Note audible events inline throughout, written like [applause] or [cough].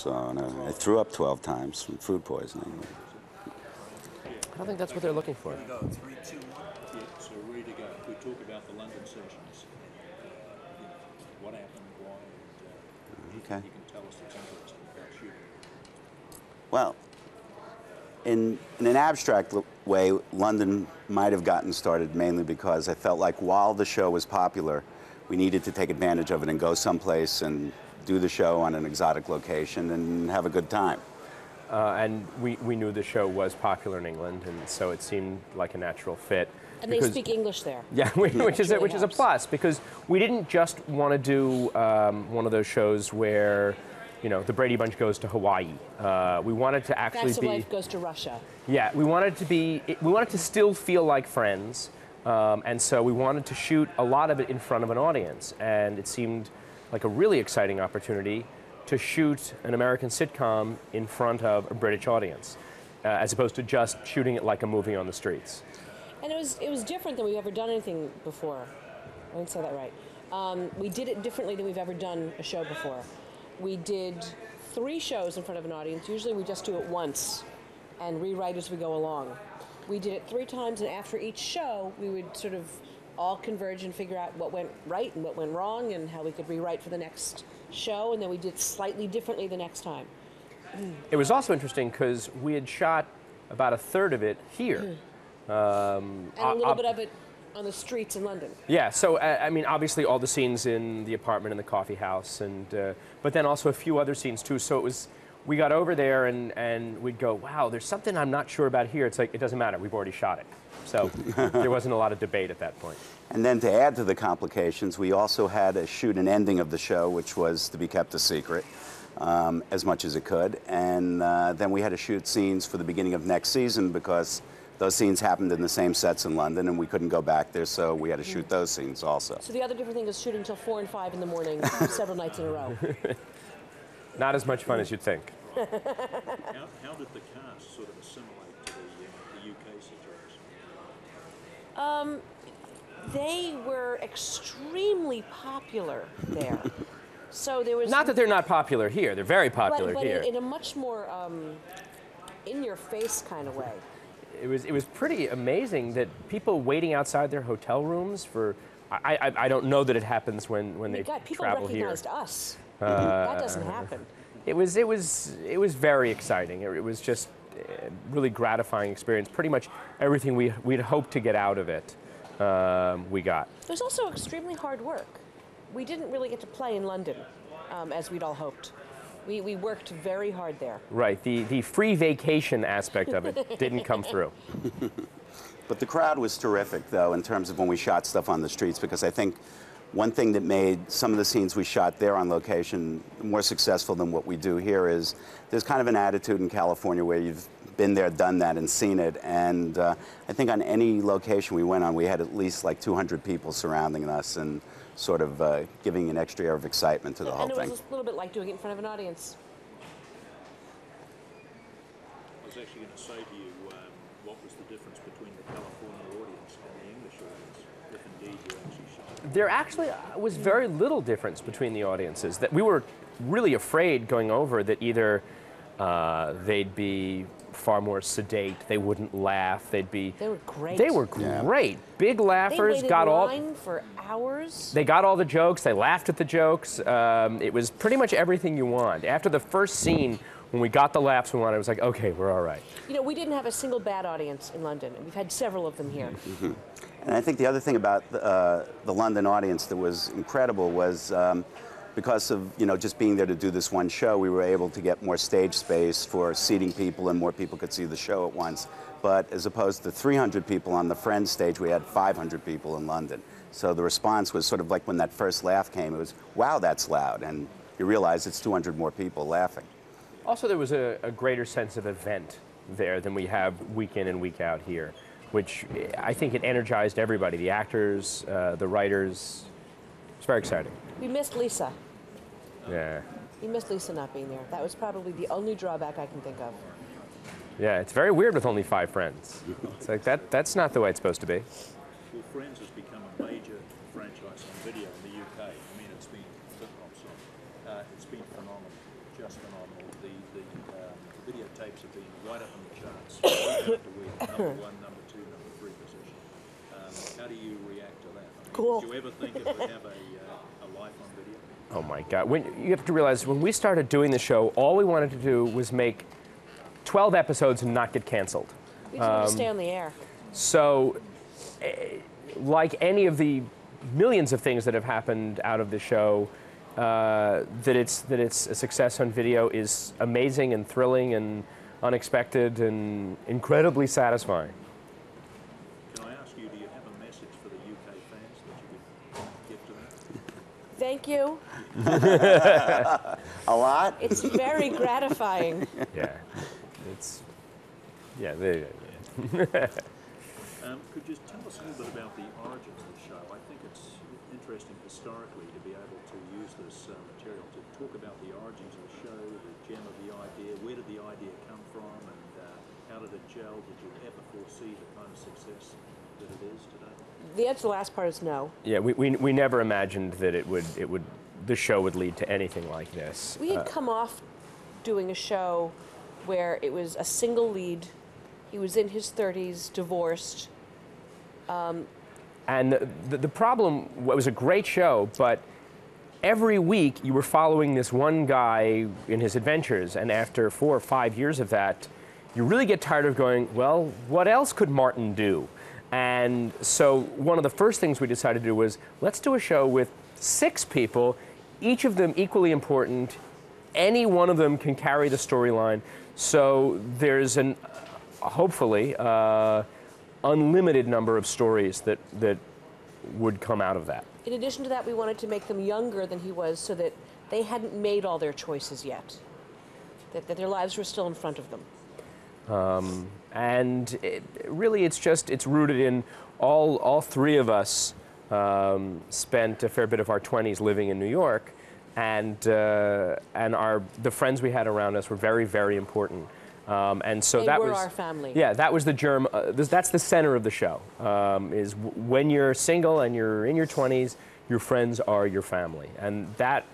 So and I, I threw up 12 times from food poisoning. I don't think that's what they're looking for. Go three, two, one. Yeah, so we're ready to go. We talk about the London sessions, you know, what happened, why, and uh, Okay. you can tell us that's interesting about shooting. Well, in, in an abstract way, London might have gotten started mainly because I felt like while the show was popular, we needed to take advantage of it and go someplace and do the show on an exotic location and have a good time. Uh, and we, we knew the show was popular in England, and so it seemed like a natural fit. And they speak English there. Yeah, [laughs] [laughs] which is a, really which is a plus because we didn't just want to do um, one of those shows where, you know, the Brady Bunch goes to Hawaii. Uh, we wanted to actually Facts of be Life goes to Russia. yeah, we wanted to be it- we wanted to still feel like friends, um, and so we wanted to shoot a lot of it in front of an audience, and it seemed like a really exciting opportunity to shoot an American sitcom in front of a British audience, uh, as opposed to just shooting it like a movie on the streets. And it was it was different than we've ever done anything before. I didn't say that right. Um, we did it differently than we've ever done a show before. We did three shows in front of an audience. Usually we just do it once and rewrite as we go along. We did it three times, and after each show, we would sort of all converge and figure out what went right and what went wrong and how we could rewrite for the next show, and then we did slightly differently the next time. It was also interesting because we had shot about a third of it here. Um, And a little bit of it on the streets in London. Yeah, so uh, I mean, obviously all the scenes in the apartment and the coffee house, and uh, but then also a few other scenes too. So it was, we got over there and and we'd go, wow, there's something I'm not sure about here. It's like it doesn't matter, we've already shot it. So [laughs] there wasn't a lot of debate at that point. And then to add to the complications, we also had to shoot an ending of the show, which was to be kept a secret um, as much as it could. And uh, then we had to shoot scenes for the beginning of next season because those scenes happened in the same sets in London and we couldn't go back there, so we had to shoot those scenes also. So the other different thing is shooting till four and five in the morning, [laughs] several nights in a row. [laughs] Not as much fun as you'd think. How, how did the cast sort of assimilate to the, uh, the UK situation? They were extremely popular there. So there was Not that they're not popular here; they're very popular but here. in, in a much more um, in-your-face kind of way. it was it was pretty amazing that people waiting outside their hotel rooms for. I, I, I don't know that it happens when, when they God, people travel here. recognized us. Uh, that doesn't happen. It was it was it was very exciting. It, it was just a really gratifying experience. Pretty much everything we we'd hoped to get out of it, um, we got. It was also extremely hard work. We didn't really get to play in London um, as we'd all hoped. We, we worked very hard there. Right. The the free vacation aspect of it [laughs] didn't come through. But the crowd was terrific, though, in terms of when we shot stuff on the streets, because I think one thing that made some of the scenes we shot there on location more successful than what we do here is there's kind of an attitude in California where you've been there, done that, and seen it. And uh, I think on any location we went on, we had at least like 200 people surrounding us and sort of uh, giving an extra air of excitement to the whole and it thing. was a little bit like doing it in front of an audience. I was actually going to say to you, um, what was the difference between the California audience and the English audience, if indeed you actually shot? There actually was very little difference between the audiences. That we were really afraid going over that either uh, they'd be far more sedate, they wouldn't laugh, they'd be. They were great. They were Yeah. great, big laughers. waited got all. line for hours. They got all the jokes. They laughed at the jokes. Um, it was pretty much everything you want. After the first scene, when we got the laughs we wanted, it was like, okay, we're all right. You know, we didn't have a single bad audience in London, and we've had several of them here. [laughs] And I think the other thing about uh, the London audience that was incredible was um, because of you know just being there to do this one show, we were able to get more stage space for seating people, and more people could see the show at once. But as opposed to 300 people on the Friends stage, we had 500 people in London. So the response was sort of like when that first laugh came, it was, "Wow, that's loud," and you realize it's 200 more people laughing. Also, there was a, a greater sense of event there than we have week in and week out here, which I think it energized everybody the actors, uh, the writers. It's very exciting. We missed Lisa. Yeah. We missed Lisa not being there. That was probably the only drawback I can think of. Yeah, it's very weird with only five friends. It's like that. That's not the way it's supposed to be. Well, Friends has become a major franchise on video in the UK. I mean, it's been, I'm sorry, uh, it's been phenomenal, just phenomenal. the, the, um, the videotapes have been right up on the charts, week after week, number [coughs] one, number two, number three position. Um, how do you react to that? I mean, Cool. Did you ever think it would have a, uh, a life on video? Oh my God. When, you have to realize when we started doing the show, all we wanted to do was make 12 episodes and not get canceled. We just want to stay on the air. So, eh, like any of the millions of things that have happened out of the show, uh, that it's that it's a success on video is amazing and thrilling and unexpected and incredibly satisfying. Can I ask you, do you have a message for the UK fans that you could give to them? Thank you. [laughs] A lot? It's very gratifying. [laughs] Yeah, it's yeah. They, [laughs] Um, could you tell us a little bit about the origins of the show? I think it's interesting historically to be able to use this uh, material to talk about the origins of the show, the gem of the idea, where did the idea come from, and uh, how did it gel? Did you ever foresee the kind of success that it is today? The answer to the last part is no. yeah, we, we, we never imagined that it would it would the show would lead to anything like this. We had come off doing a show where it was a single lead. He was in his 30s, divorced. And the, the, problem was a great show, but every week you were following this one guy in his adventures, and after four or five years of that, you really get tired of going, well, what else could Martin do? And so one of the first things we decided to do was let's do a show with six people, each of them equally important. Any one of them can carry the storyline. So there's an hopefully uh, unlimited number of stories that that would come out of that. In addition to that, we wanted to make them younger than he was so that they hadn't made all their choices yet, that, that their lives were still in front of them. and it, really it's just it's rooted in all all three of us um, spent a fair bit of our 20s living in New York and uh, and our the friends we had around us were very very important um, and so They that were was our family. yeah that was the germ uh, this, that's the center of the show um, is w- when you're single and you're in your 20s your friends are your family and that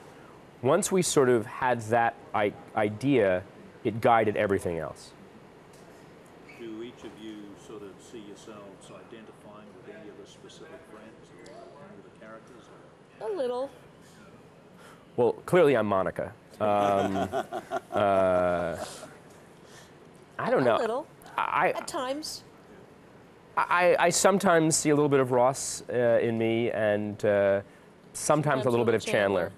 once we sort of had that I- idea it guided everything else Do each of you sort of see yourselves identifying with any of the specific friends or any of the characters? Or? A little. Well, clearly I'm Monica. Um, [laughs] uh, I don't know. A little. I, At times. I, I sometimes see a little bit of Ross uh, in me, and uh, sometimes, a little bit of Chandler.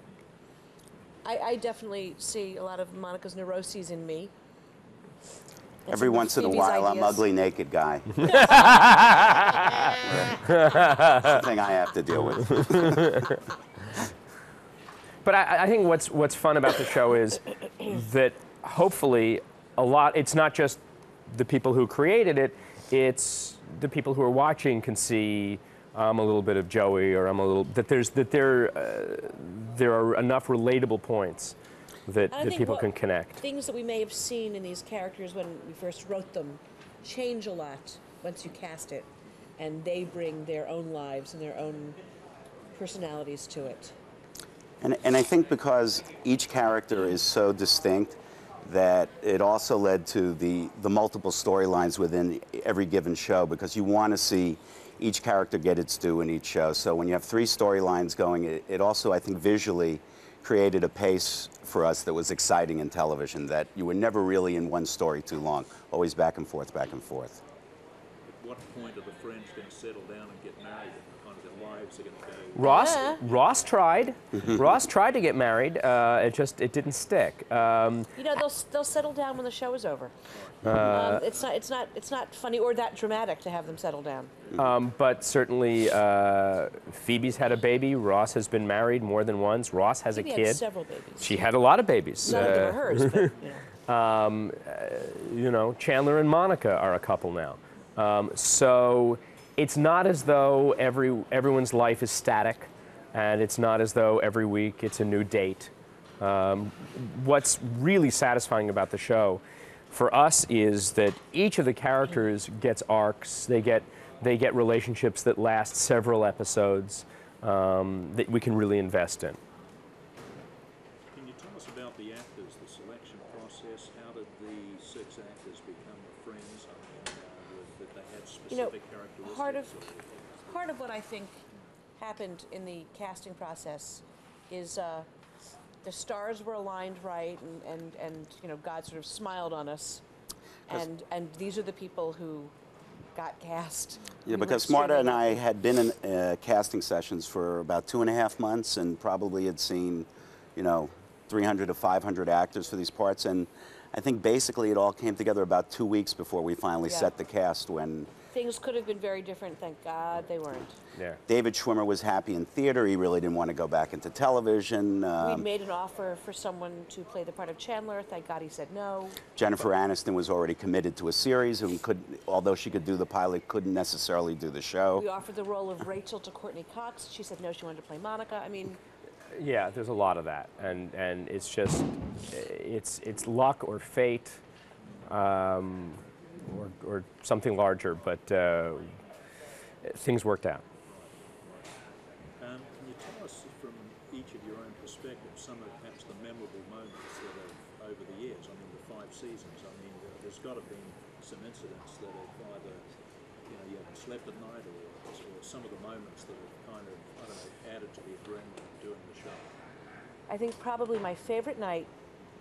I, I definitely see a lot of Monica's neuroses in me. And Every once in a Phoebe's while, I'm ideas. ugly naked guy. [laughs] Something I have to deal with. [laughs] But I, I think what's what's fun about the show is that hopefully a lot. It's not just the people who created it; it's the people who are watching can see. I'm a little bit of Joey, or I'm a little. That there's that there uh, there are enough relatable points that, that people what- can connect. Things that we may have seen in these characters when we first wrote them change a lot once you cast it, and they bring their own lives and their own personalities to it. And, and I think because each character is so distinct that it also led to the, the multiple storylines within every given show because you want to see each character get its due in each show. So when you have three storylines going, it, it also, I think, visually created a pace for us that was exciting in television, that you were never really in one story too long, always back and forth, back and forth. At what point are the friends going to settle down and get married and kind of their lives are going to go? Ross Yeah. Ross tried. [laughs] Ross tried to get married. Uh, it just it didn't stick. Um, You know, they'll they'll settle down when the show is over. Uh, um, it's not it's not it's not funny or that dramatic to have them settle down. Um, but certainly, uh, Phoebe's had a baby. Ross has been married more than once. Ross has Maybe a had kid. several babies. She had a lot of babies. None of them Uh, are hers, but you know. [laughs] you know, Chandler and Monica are a couple now. Um, so it's not as though every everyone's life is static, and it's not as though every week it's a new date. Um, what's really satisfying about the show for us is that each of the characters gets arcs. They get they get relationships that last several episodes um, that we can really invest in. Can you tell us about the actors, the selection process? How did the six actors become friends? I mean, uh, was- did they have You know, specific characteristics? part of or- part of what I think happened in the casting process is uh, the stars were aligned right, and, and, and you know God sort of smiled on us, and and these are the people who got cast. Yeah, We because Marta and I had been in uh, casting sessions for about two and a half months and probably had seen, you know, 300 to 500 actors for these parts. And I think basically it all came together about two weeks before we finally Yeah. set the cast when Things could have been very different. Thank God they weren't. Yeah. David Schwimmer was happy in theater. He really didn't want to go back into television. We'd Um, made an offer for someone to play the part of Chandler. Thank God he said no. Jennifer Aniston was already committed to a series and could, although she could do the pilot, couldn't necessarily do the show. We offered the role of Rachel to Courteney Cox. She said no, she wanted to play Monica. I mean, Yeah, there's a lot of that, and and it's just it's it's luck or fate, um, or or something larger, but uh, things worked out. Um, can you tell us from each of your own perspectives some of perhaps the memorable moments that have over the years? I mean, the five seasons. I mean, there's got to be some incidents that have either you know you haven't slept at night, or, or some of the moments that have kind of I don't know added to the adrenaline of doing the show. I think probably my favorite night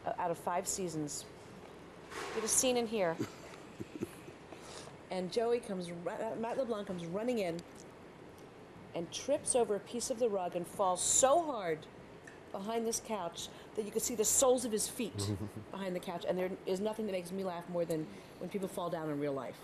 uh, out of five seasons. Did a scene in here, and Joey comes, uh, Matt LeBlanc comes running in, and trips over a piece of the rug and falls so hard behind this couch that you could see the soles of his feet [laughs] behind the couch. And there is nothing that makes me laugh more than when people fall down in real life.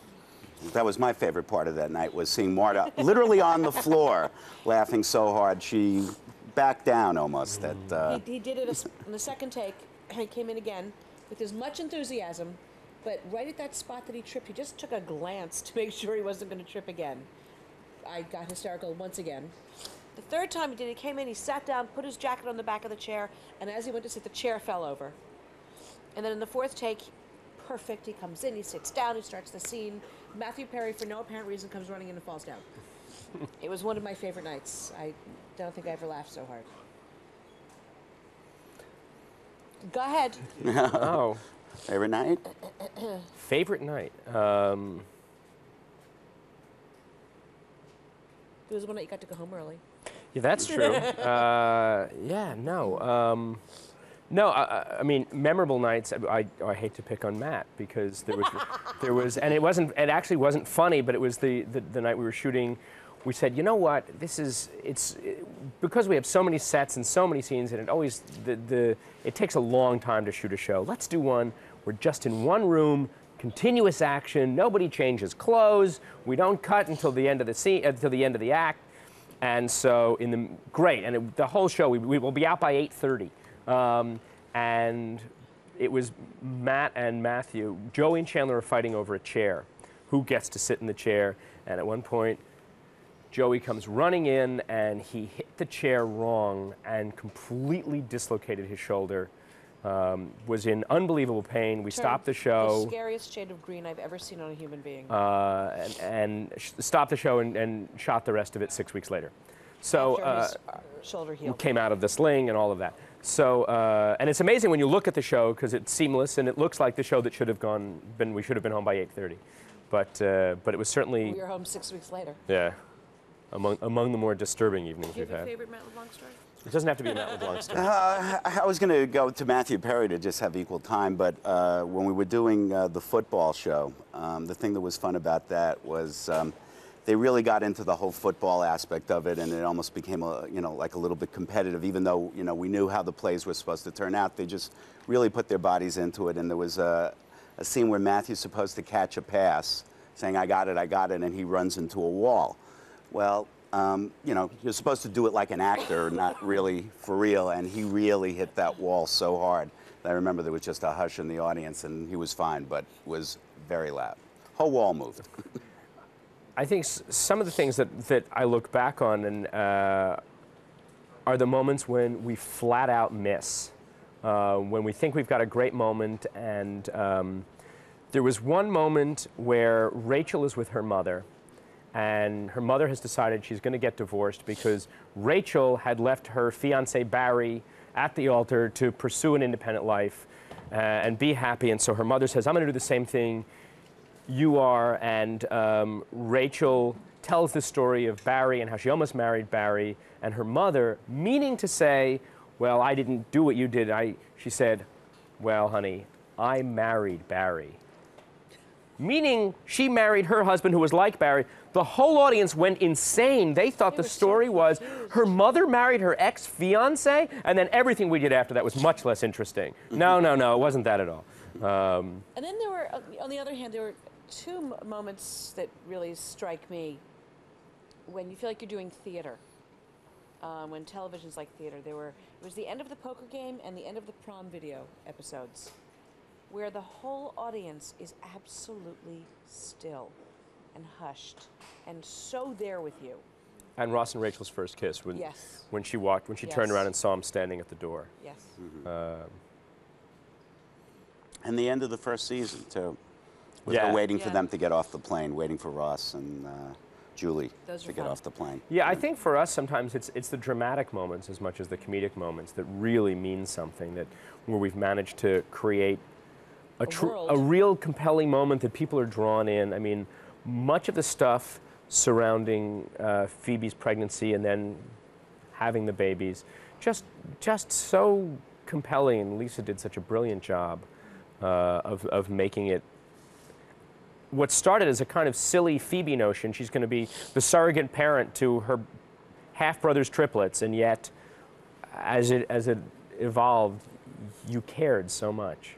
That was my favorite part of that night was seeing Marta literally on the floor laughing so hard she backed down almost. That uh, he, he did it on the second take, and he came in again with as much enthusiasm, but right at that spot that he tripped, he just took a glance to make sure he wasn't going to trip again. I got hysterical once again. The third time he did, he came in, he sat down, put his jacket on the back of the chair, and as he went to sit, the chair fell over. And then in the fourth take, perfect, he comes in, he sits down, he starts the scene. Matthew Perry, for no apparent reason, comes running in and falls down. it was one of my favorite nights. I don't think I ever laughed so hard. Go ahead. [laughs] oh, favorite night? [clears throat] favorite night. Um, It was one night you got to go home early. Yeah, that's true. [laughs] uh, yeah, no. Um, no, I, I- mean, memorable nights. I, I, I hate to pick on Matt because there was, there was, and it wasn't. It actually wasn't funny, but it was the, the, the night we were shooting. We said, you know what? This is it's because we have so many sets and so many scenes, and it always the, the it takes a long time to shoot a show. Let's do one. We're just in one room, continuous action. Nobody changes clothes. We don't cut until the end of the scene, until the end of the act. And so in the great, and it, the whole show we, we will be out by 8:30. Um, and it was Matt and Matthew. Joey and Chandler are fighting over a chair. Who gets to sit in the chair? And at one point, Joey comes running in and he hit the chair wrong and completely dislocated his shoulder. Um, was in unbelievable pain. We stopped the show The scariest shade of green I've ever seen on a human being. uh, and, and sh- stopped the show and, and shot the rest of it six weeks later. So after uh, shoulder healed. came out of the sling and all of that. So uh, and it's amazing when you look at the show because it's seamless and it looks like the show that should have gone been we should have been home by 8:30, but uh, but it was certainly We were home six weeks later. yeah among among the more disturbing evenings Do you we've have a had. favorite Matt LeBlanc story? It doesn't have to be a Matt LeBlanc story. Uh, I I was going to go to Matthew Perry to just have equal time, but uh, when we were doing uh, the football show, um, the thing that was fun about that was um, they really got into the whole football aspect of it, and it almost became a you know like a little bit competitive. Even though you know we knew how the plays were supposed to turn out, they just really put their bodies into it. And there was a, a scene where Matthew's supposed to catch a pass, saying "I got it, I got it," and he runs into a wall. Well, um, you know, you're supposed to do it like an actor, not really for real. And he really hit that wall so hard. I remember there was just a hush in the audience, and he was fine, but was very loud. Whole wall moved. [laughs] I think some of the things that, that I look back on and uh, are the moments when we flat out miss. Uh, when we think we've got a great moment, and um, there was one moment where Rachel is with her mother, and her mother has decided she's going to get divorced because Rachel had left her fiance Barry at the altar to pursue an independent life. uh, and be happy. And so her mother says, I'm going to do the same thing you are. And um, Rachel tells the story of Barry and how she almost married Barry. And her mother, meaning to say, Well, I didn't do what you did, I, she said, Well, honey, I married Barry meaning she married her husband who was like Barry. The whole audience went insane. They thought the story was her mother married her ex fiance, and then everything we did after that was much less interesting. No, no, no, it wasn't that at all. Um, And then there were, on the other hand, there were two m- moments that really strike me when you feel like you're doing theater. Um, when television's like theater, there were it was the end of the poker game and the end of the prom video episodes, where the whole audience is absolutely still and hushed and so there with you. and Ross and Rachel's first kiss when, Yes. when she walked, when she turned around and saw him standing at the door. Yes. And the end of the first season too, with Yeah. her waiting for them to get off the plane, waiting for Ross and uh, Julie Those to get fun. off the plane. Yeah, I think for us sometimes it's it's the dramatic moments as much as the comedic moments that really mean something. That where we've managed to create a, A tr- world. a real compelling moment that people are drawn in. I mean, much of the stuff surrounding uh, Phoebe's pregnancy and then having the babies, just just so compelling. Lisa did such a brilliant job uh, of of making it what started as a kind of silly Phoebe notion. She's going to be the surrogate parent to her half brother's triplets, and yet, as it as it evolved, you cared so much.